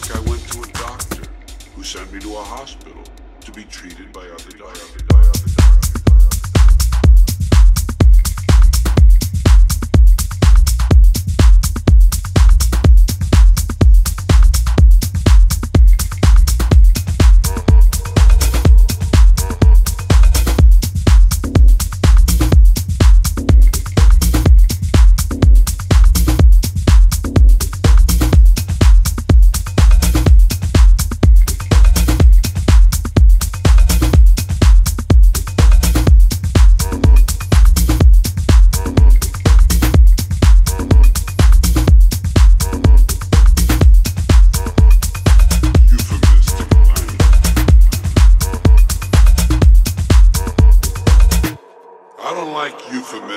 sick, I went to a doctor who sent me to a hospital to be treated by other doctors.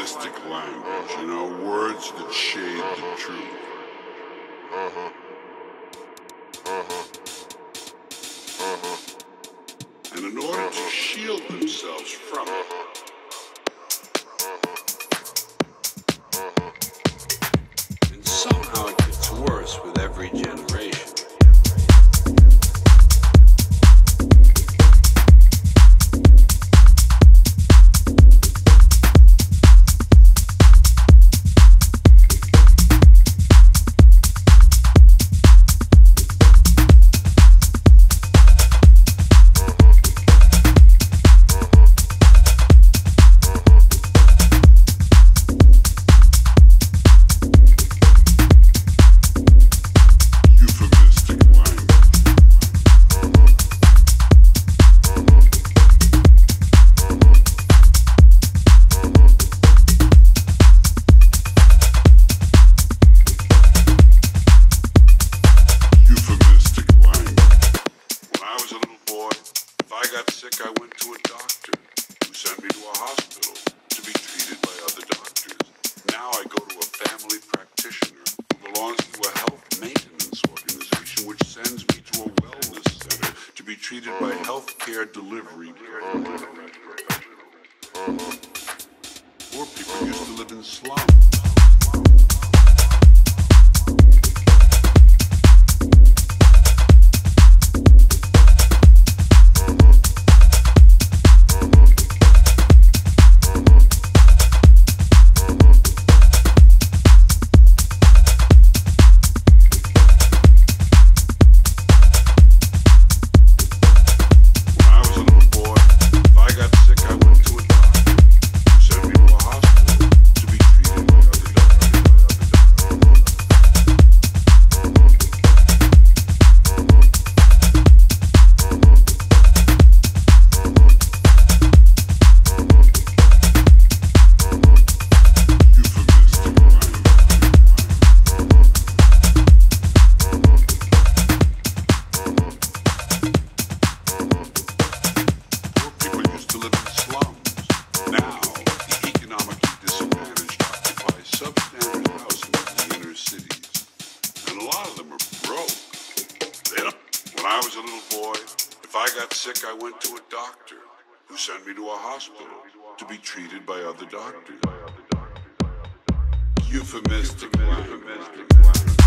Euphemistic language, you know, words that shade the truth. And in order to shield themselves from it, and somehow it gets worse with every generation. A hospital to be treated by other doctors. Now I go to a family practitioner who belongs to a health maintenance organization which sends me to a wellness center to be treated by health care delivery. Poor people used to live in slums. Sick, I went to a doctor who sent me to a hospital to be treated by other doctors. Euphemistic language.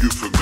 euphemism.